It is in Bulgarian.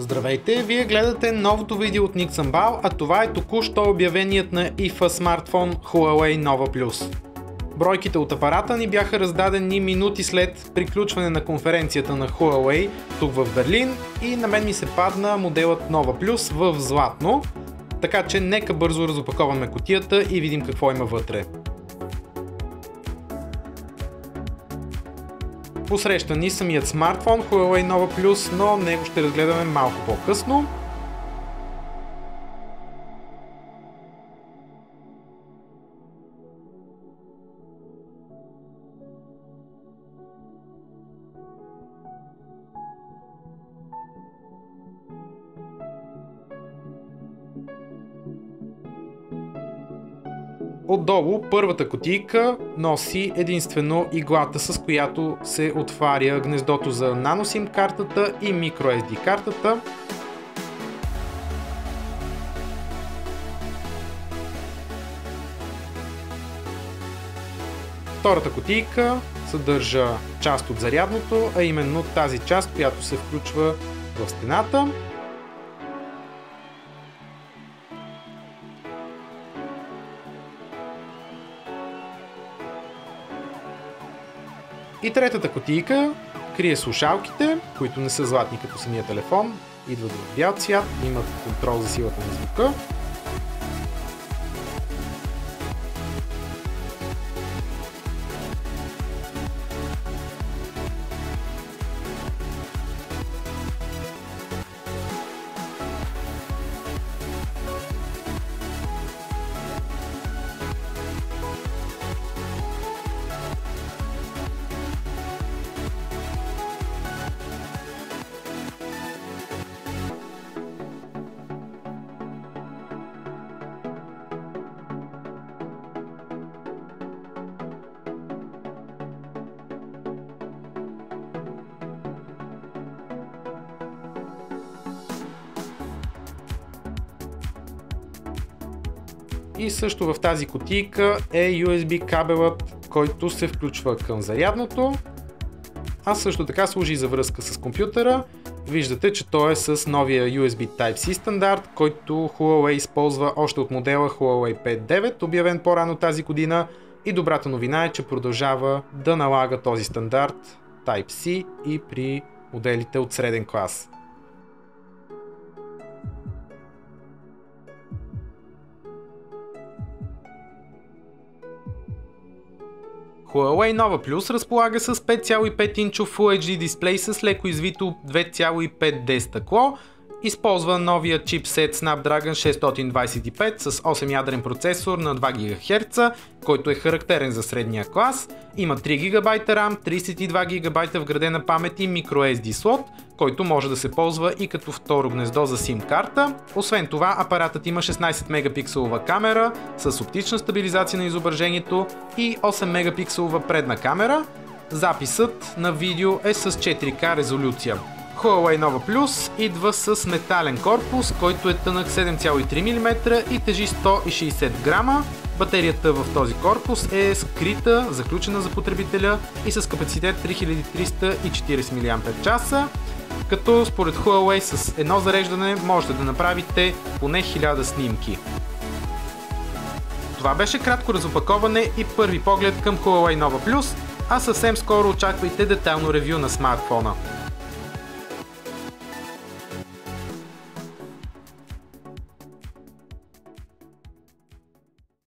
Здравейте, вие гледате новото видео от Ник Самбал, а това е току-що обявеният на IFA смартфон Huawei Nova Plus. Бройките от апарата ни бяха раздадени минути след приключване на конференцията на Huawei тук в Берлин и на мен ми се падна моделът Nova Plus в златно, така че нека бързо разопаковаме котията и видим какво има вътре. Посреща ни самият смартфон Huawei Nova Plus, но него ще разгледаме малко по-късно. Отдолу първата котийка носи единствено иглата, с която се отваря гнездото за наносим картата и microSD картата. Втората котийка съдържа част от зарядното, а именно тази част, която се включва в стената. И третата котийка крие слушалките, които не са златни като самия телефон, идват в бял цвят, имат контрол за силата на звука. И също в тази котийка е USB кабелът, който се включва към зарядното, а също така служи за връзка с компютъра. Виждате, че той е с новия USB Type-C стандарт, който Huawei използва още от модела Huawei 5.9, обявен по-рано тази година. И добрата новина е, че продължава да налага този стандарт Type-C и при моделите от среден клас. Huawei Nova Plus разполага с 5,5 инчов Full HD дисплей с леко извито 2,5D стъкло, използва новия чипсет Snapdragon 625 с 8 ядрен процесор на 2 ГГц, който е характерен за средния клас. Има 3 ГБ RAM, 32 ГБ вградена памет и microSD слот, който може да се ползва и като второ гнездо за SIM карта. Освен това, апаратът има 16 мегапикселова камера с оптична стабилизация на изображението и 8 мегапикселова предна камера. Записът на видео е с 4К резолюция. Huawei Nova Plus идва с метален корпус, който е тънък 7,3 мм и тежи 160 грама. Батерията в този корпус е скрита, заключена за потребителя и с капацитет 3340 мАч, като според Huawei с едно зареждане можете да направите поне 1000 снимки. Това беше кратко разопаковане и първи поглед към Huawei Nova Plus, а съвсем скоро очаквайте детайлно ревю на смартфона.